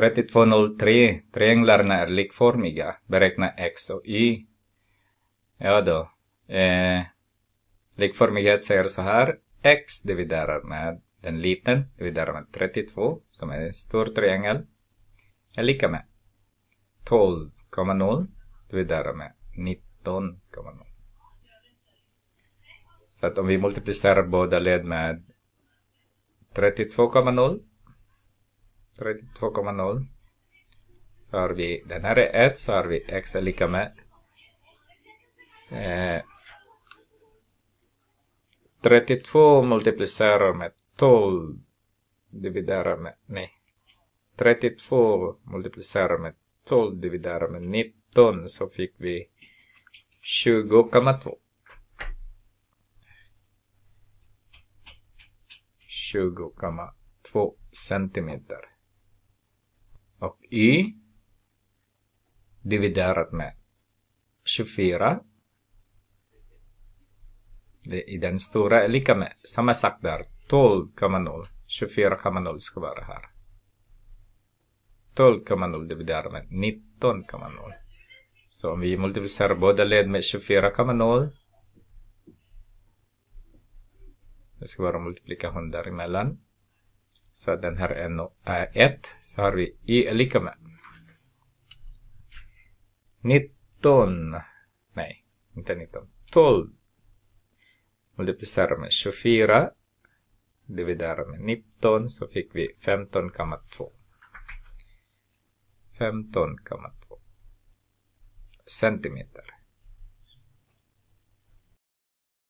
3203. Trianglarna är likformiga. Beräkna x och y. Ja då. Eh, likformighet säger så här. x dividerar med den liten dividerar med 32 som är en stor triangel. Är lika med 12,0 dividerar med 19,0. Så att om vi multiplicerar båda led med 32,0 32,0 så har vi, den här är 1 så har vi x är lika med eh, 32 multiplicerar med 12 dividerar med, nej 32 multiplicerar med 12 dividerar med 19 så fick vi 20,2 20,2 centimeter. Y dividerat med 24. Det i den stora är lika med samma sak där. 12,0. 24,0 ska vara här. 12,0 dividerat med 19,0. Så om vi multiplicerar båda led med 24,0 Det ska vara multiplikation däremellan. Så den här är 1. Äh, så har vi i är lika med 19. Nej, inte 19. 12. Multiplicerar med 24. Dividerar med 19 så fick vi 15,2. 15,2 centimeter.